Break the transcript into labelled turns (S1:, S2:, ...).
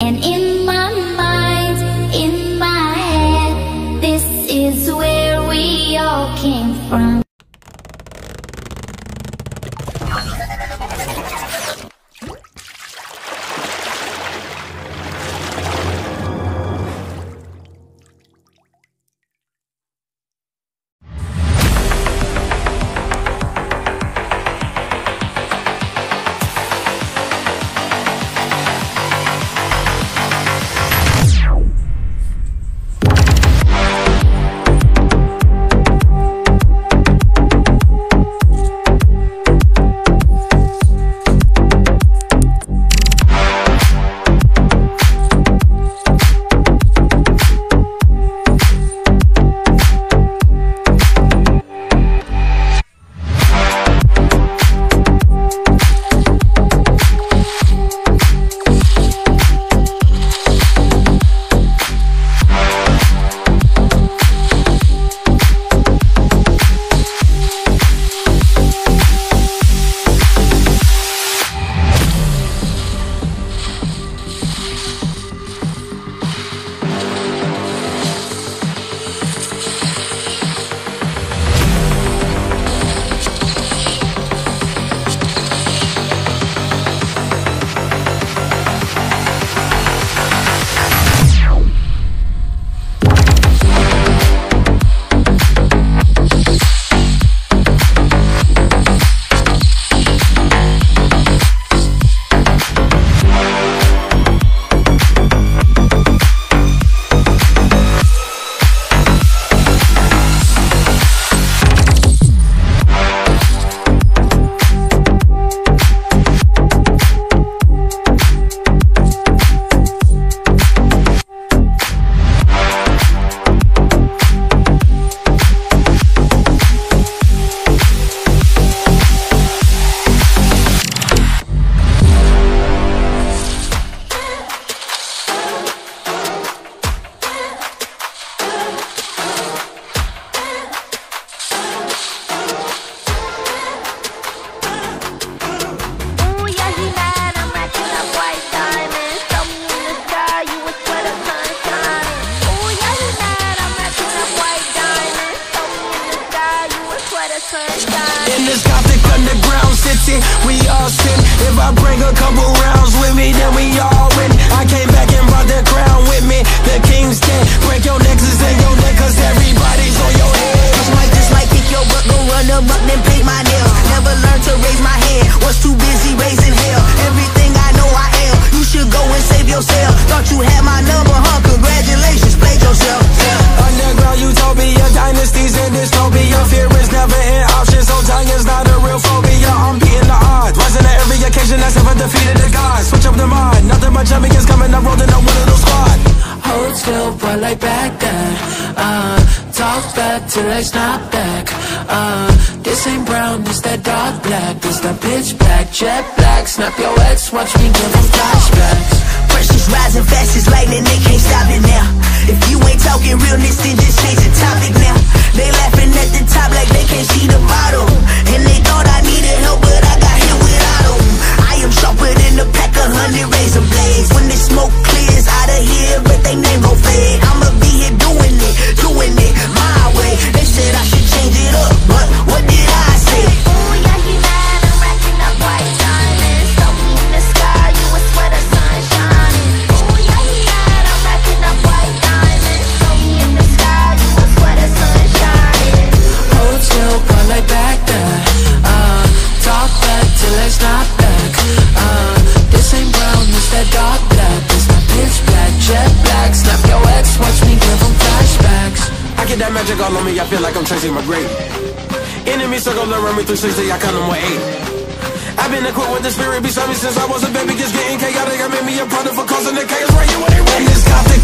S1: And In this
S2: gothic underground city, we all sin. If I bring a couple rounds with me, then we all win. I came
S3: my
S2: champions coming, rollin' up one of those squad.
S4: Hold still, but like back then. Uh, talk back till I snap back. Uh, this ain't brown, this that dark black. This that pitch black, jet black. Snap your ex, watch me give them flashbacks.
S3: Pressure's rising fast as lightning, they can't stop it now. If you ain't talking realness, then just
S2: all on me, I feel like I'm chasing my grave. Enemy circle around me 360, I count them with eight. I've been equipped with the spirit beside me since I was a baby, just getting chaotic. I made me a product for causing the chaos right here when they run this gothic.